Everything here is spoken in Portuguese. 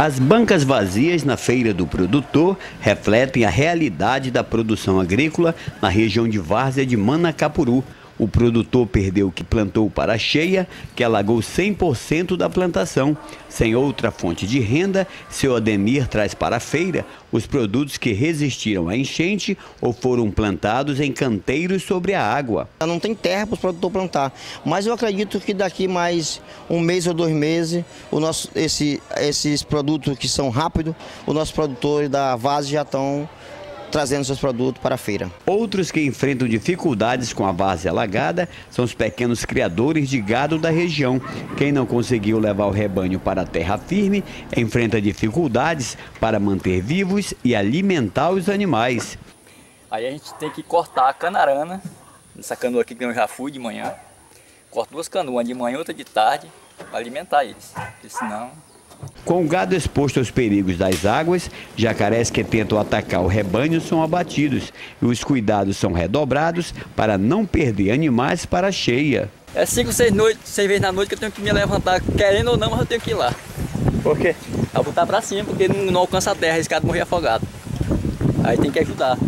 As bancas vazias na feira do produtor refletem a realidade da produção agrícola na região de Várzea de Manacapuru. O produtor perdeu o que plantou para a cheia, que alagou 100% da plantação. Sem outra fonte de renda, seu Ademir traz para a feira os produtos que resistiram à enchente ou foram plantados em canteiros sobre a água. Não tem terra para o produtor plantar, mas eu acredito que daqui mais um mês ou dois meses, o nosso, esse, esses produtos que são rápidos, os nossos produtores da Vase já estão trazendo seus produtos para a feira. Outros que enfrentam dificuldades com a base alagada são os pequenos criadores de gado da região. Quem não conseguiu levar o rebanho para a terra firme enfrenta dificuldades para manter vivos e alimentar os animais. Aí a gente tem que cortar a canarana, essa canoa aqui que eu já fui de manhã. Corto duas canoas, uma de manhã e outra de tarde, para alimentar eles, porque senão com o gado exposto aos perigos das águas, jacarés que tentam atacar o rebanho são abatidos e os cuidados são redobrados para não perder animais para a cheia. É cinco, seis, noites, seis vezes na noite que eu tenho que me levantar, querendo ou não, mas eu tenho que ir lá. Por quê? Pra botar pra cima, porque não, não alcança a terra, esse cara morrer afogado. Aí tem que ajudar.